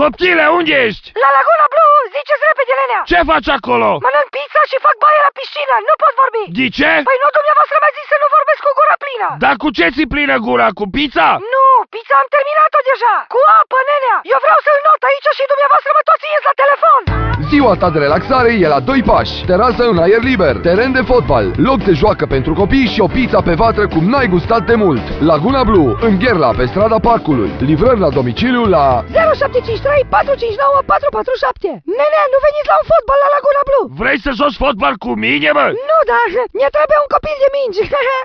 Copchile, unde ești? La Laguna Blue, ziceți repede, Lenea! Ce faci acolo? Mănânc pizza și fac baie la piscină, nu pot vorbi! De ce? Păi nu, dumneavoastră mi-a zis să nu vorbesc cu gura plină! Dar cu ce ți plină gura? Cu pizza? Nu, pizza am terminat-o deja! Cu apă, nenea! Eu vreau să-l not aici și dumneavoastră mă tot țineți la telefon! Ziua ta de relaxare e la 2 pași. Terasă în aer liber, teren de fotbal, loc de joacă pentru copii și o pizza pe vatră cum n-ai gustat de mult. Laguna Blue, în Gherla, pe strada parcului. Livrări la domiciliu la 0753 459 447 Nenea, nu veniți la un fotbal la Laguna Blue! Vrei să joci fotbal cu mine, mă? Nu, dar ne trebuie un copil de mingi!